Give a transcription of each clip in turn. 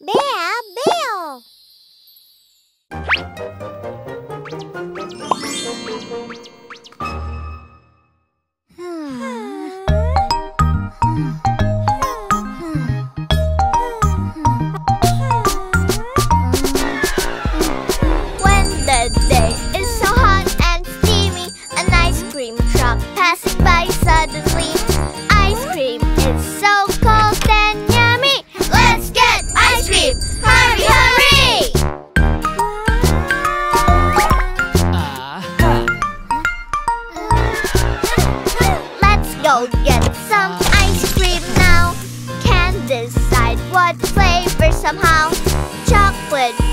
Bea, Beo! Get some ice cream now. Can decide what flavor somehow. Chocolate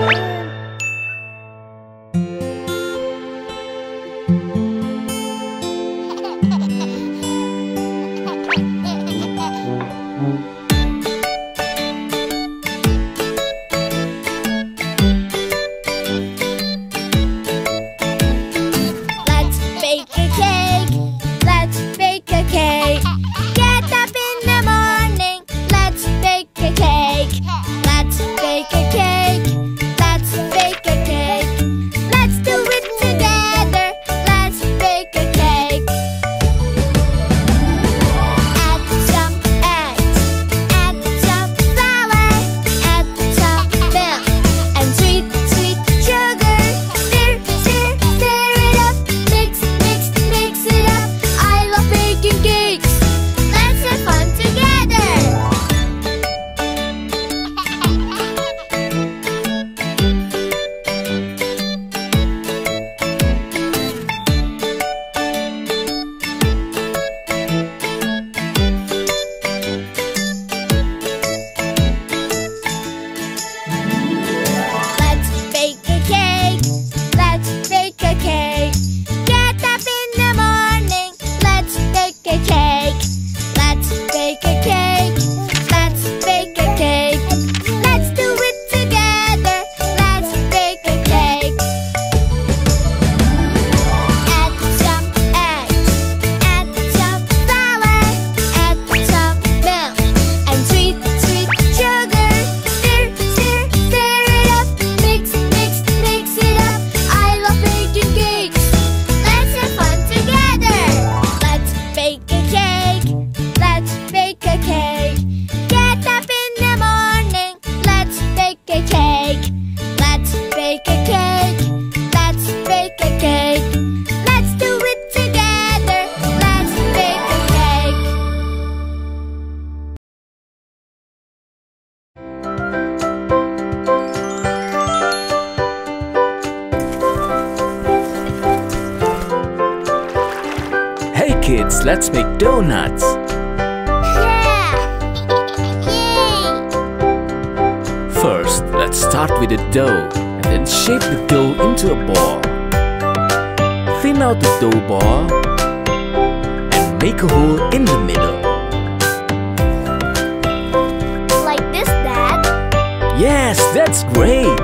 아 let's make donuts. Yeah! Yay! First, let's start with the dough and then shape the dough into a ball. Thin out the dough ball and make a hole in the middle. Like this, Dad? Yes, that's great!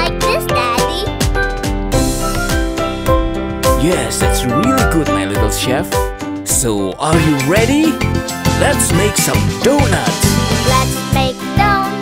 Like this, Daddy? Yes, that's really good, my little chef. So, are you ready? Let's make some donuts. Let's make donuts.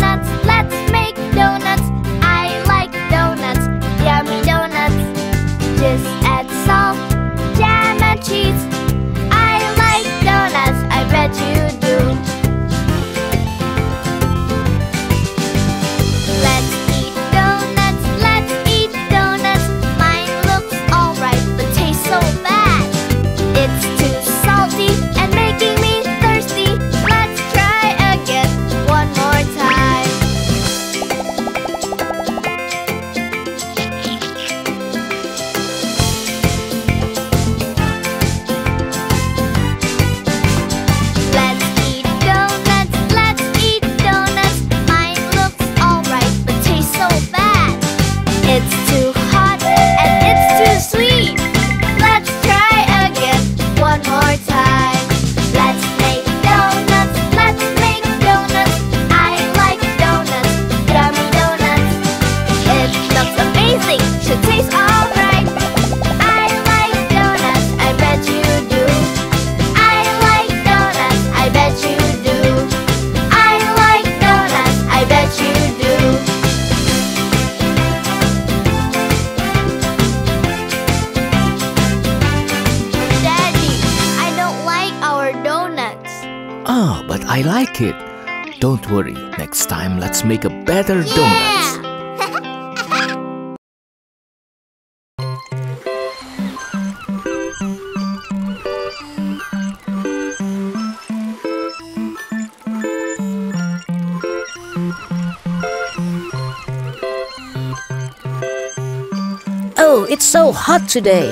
Like it. Don't worry, next time let's make a better donuts. Oh, it's so hot today.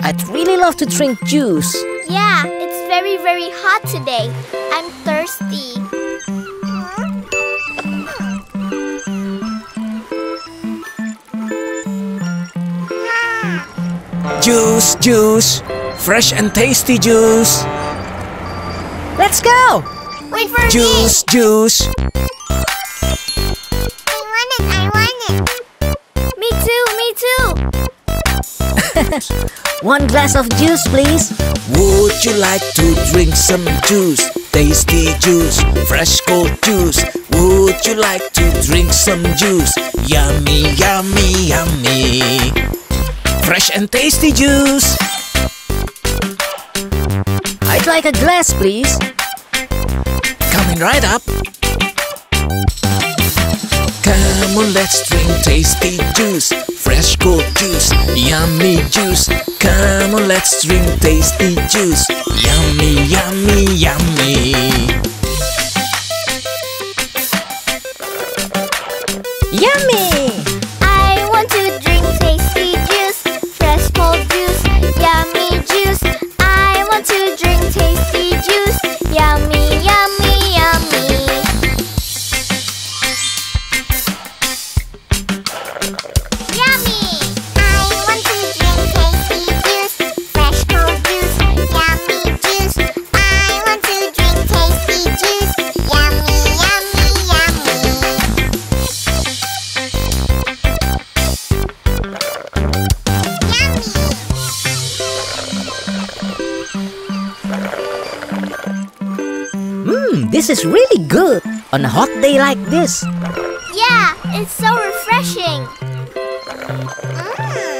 I'd really love to drink juice. Yeah, it's very, very hot today. I'm thirsty. Juice, juice, fresh and tasty juice. Let's go! Wait for Juice, juice. me. I want it. I want it. Me too. Me too. One glass of juice, please. Would you like to drink some juice? Tasty juice, fresh cold juice. Would you like to drink some juice? Yummy, yummy, yummy. Fresh and tasty juice. I'd like a glass, please. Coming right up. Come on, let's drink tasty juice, yummy juice. Come on, let's drink tasty juice, yummy, yummy. Yummy! Mmm, this is really good on a hot day like this. Yeah, it's so refreshing. Mm.